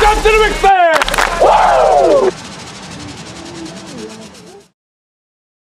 Captain McFadden!